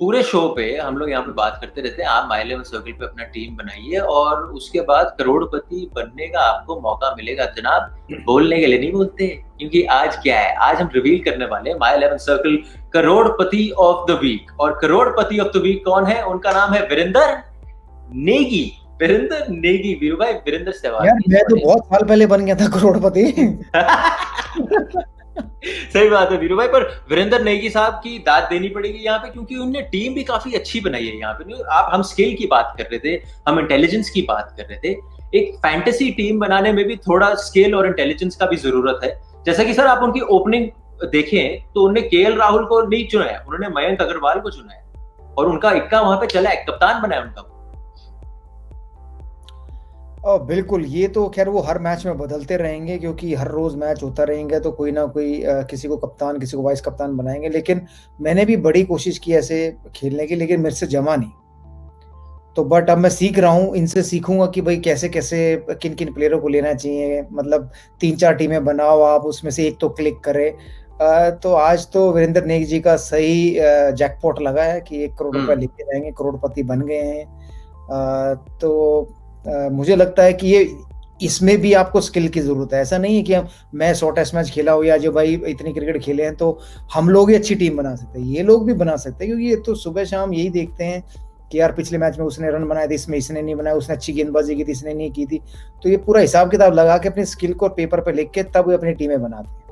पूरे शो पे हम लोग यहाँ पे बात करते रहते हैं। आप माई लेवल सर्कल पे अपना टीम बनाइए और उसके बाद करोड़पति बनने का आपको मौका मिलेगा। जनाब बोलने के लिए नहीं बोलते क्योंकि आज क्या है? आज हम रिवील करने वाले हैं my level circle crorepati of the week और करोड़पति ऑफ़ द वीक कौन है? उनका नाम है वीरेंद्र नेगी। वीरेंद्र नेगी वीरू भाई वीरेंद्र सहवाग। मैं तो बहुत साल पहले बन गया था करोड़पति। सही बात है वीरू भाई, पर वीरेंद्र नेगी साहब की दाद देनी पड़ेगी यहाँ पे, क्योंकि उनने टीम भी काफ़ी अच्छी बनाई है यहाँ पे। आप, हम स्किल की बात कर रहे थे, हम इंटेलिजेंस की बात कर रहे थे। एक फैंटेसी टीम बनाने में भी थोड़ा स्किल और इंटेलिजेंस का भी ज़रूरत है। जैसा कि सर, आप उनकी ओपनिंग देखें तो उन्होंने के राहुल को नहीं चुना है उन्होंने मयंक अग्रवाल को चुना है और उनका इक्का वहाँ पे चला है कप्तान बनाया उनका। और बिल्कुल ये तो खैर वो हर मैच में बदलते रहेंगे क्योंकि हर रोज मैच होता रहेंगे तो कोई ना कोई आ, किसी को कप्तान किसी को वाइस कप्तान बनाएँगे। लेकिन मैंने भी बड़ी कोशिश की ऐसे खेलने की लेकिन मेरे से जमा नहीं। तो बट अब मैं सीख रहा हूँ इनसे सीखूँगा कि भाई कैसे कैसे किन किन प्लेयरों को लेना चाहिए। मतलब तीन चार टीमें बनाओ आप उसमें से एक तो क्लिक करे। तो आज तो वीरेंद्र नेग जी का सही जैकपॉट लगा है कि एक करोड़ रुपए हम्म। लेके जाएँगे करोड़पति बन गए हैं। तो मुझे लगता है कि ये, इसमें भी आपको स्किल की ज़रूरत है। ऐसा नहीं है कि हम, मैं सौ टेस्ट मैच खेला हो या जो भाई इतनी क्रिकेट खेले हैं तो हम लोग ही अच्छी टीम बना सकते हैं। ये लोग भी बना सकते हैं, क्योंकि ये तो सुबह शाम यही देखते हैं कि यार, पिछले मैच में उसने रन बनाए थे, इसमें इसने नहीं बनाया, उसने अच्छी गेंदबाजी की थी, इसने नहीं की थी। तो ये पूरा हिसाब किताब लगा के अपनी स्किल को पेपर पे लिख के तब अपनी टीमें बनाते हैं।